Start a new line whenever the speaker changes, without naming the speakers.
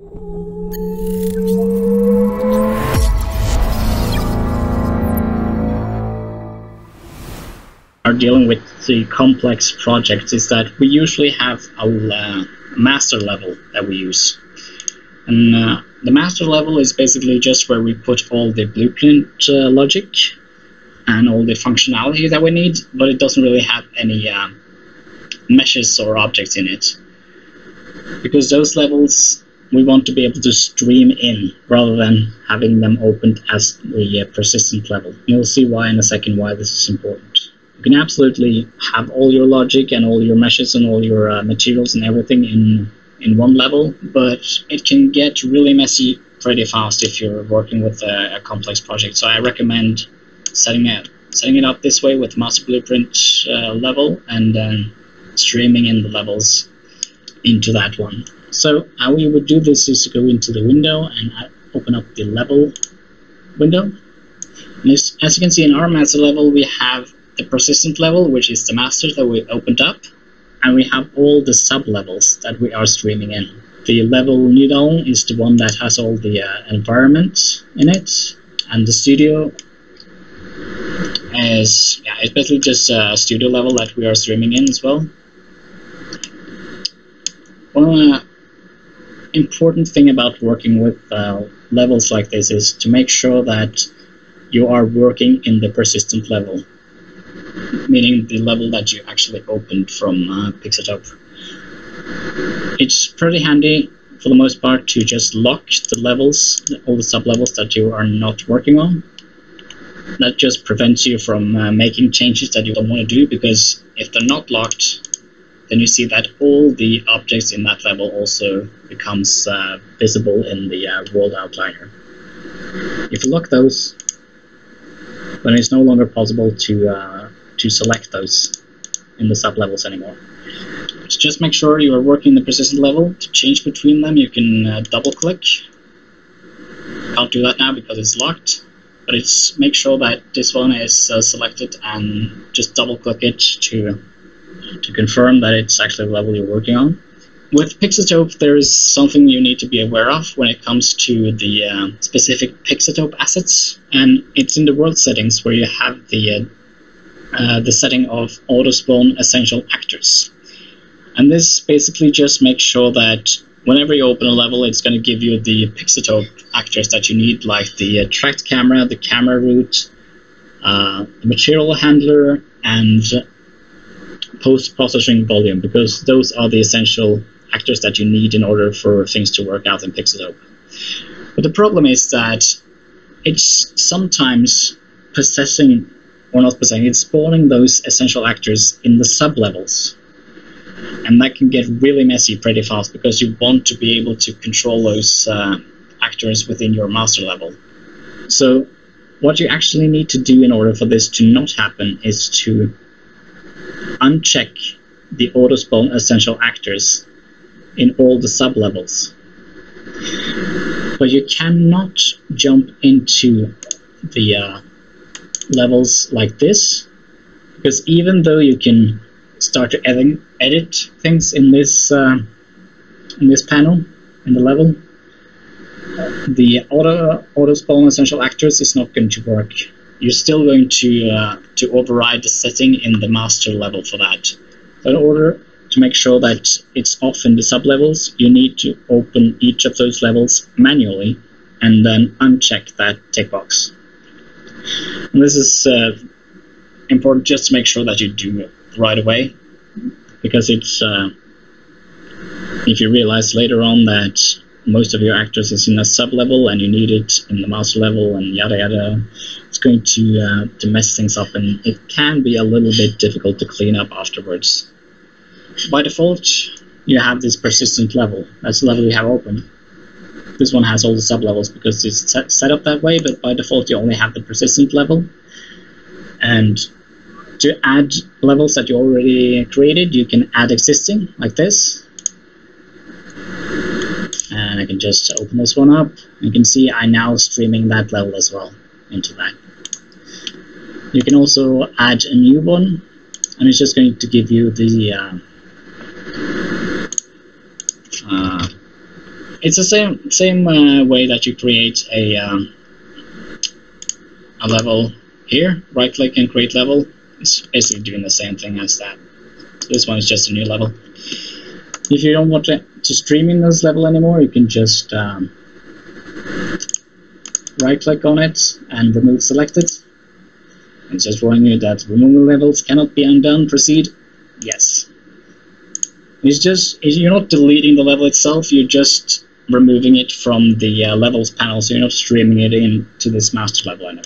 are dealing with the complex projects is that we usually have a uh, master level that we use. And uh, the master level is basically just where we put all the blueprint uh, logic and all the functionality that we need, but it doesn't really have any uh, meshes or objects in it. Because those levels we want to be able to stream in rather than having them opened as the uh, persistent level. You'll see why in a second why this is important. You can absolutely have all your logic and all your meshes and all your uh, materials and everything in in one level, but it can get really messy pretty fast if you're working with a, a complex project. So I recommend setting it setting it up this way with master blueprint uh, level and then streaming in the levels into that one. So how we would do this is to go into the window and open up the level window. This, as you can see in our master level, we have the persistent level, which is the master that we opened up, and we have all the sub-levels that we are streaming in. The level down is the one that has all the uh, environments in it, and the studio is yeah, it's basically just a studio level that we are streaming in as well. One uh, important thing about working with uh, levels like this is to make sure that you are working in the persistent level meaning the level that you actually opened from uh, Pixotope. It's pretty handy for the most part to just lock the levels, all the sub-levels that you are not working on. That just prevents you from uh, making changes that you don't want to do because if they're not locked, then you see that all the objects in that level also becomes uh, visible in the uh, world outliner. If you lock those, then it's no longer possible to uh, to select those in the sub-levels anymore. So just make sure you are working the persistent level. To change between them, you can uh, double-click. Can't do that now because it's locked, but it's make sure that this one is uh, selected and just double-click it to to confirm that it's actually the level you're working on. With Pixotope, there is something you need to be aware of when it comes to the uh, specific Pixotope assets, and it's in the world settings where you have the uh, uh, the setting of auto-spawn essential actors. And this basically just makes sure that whenever you open a level, it's going to give you the Pixotope actors that you need, like the uh, tracked camera, the camera root, uh, the material handler, and post-processing volume, because those are the essential actors that you need in order for things to work out in Pixotope. But the problem is that it's sometimes possessing or not possessing, it's spawning those essential actors in the sub-levels. And that can get really messy pretty fast because you want to be able to control those uh, actors within your master level. So what you actually need to do in order for this to not happen is to uncheck the auto spawn essential actors in all the sub-levels. But you cannot jump into the uh, levels like this because even though you can start to edit, edit things in this uh, in this panel in the level the auto auto spawn essential actors is not going to work you're still going to uh, to override the setting in the master level for that. So in order to make sure that it's off in the sub levels you need to open each of those levels manually and then uncheck that tick box. And this is uh, important just to make sure that you do it right away, because it's uh, if you realize later on that most of your actors is in a sub level and you need it in the master level and yada yada, it's going to uh, to mess things up and it can be a little bit difficult to clean up afterwards. By default, you have this persistent level. That's the level you have open. This one has all the sub-levels because it's set up that way, but by default you only have the persistent level. And to add levels that you already created, you can add existing, like this. And I can just open this one up. You can see I'm now streaming that level as well into that. You can also add a new one, and it's just going to give you the uh, uh, it's the same same uh, way that you create a um, a level here. Right click and create level. It's basically doing the same thing as that. This one is just a new level. If you don't want to, to stream in this level anymore, you can just um, right click on it and remove selected. And just warning you that removal levels cannot be undone, proceed, yes. It's just, you're not deleting the level itself, you're just removing it from the uh, levels panel, so you're not streaming it in to this master level anymore.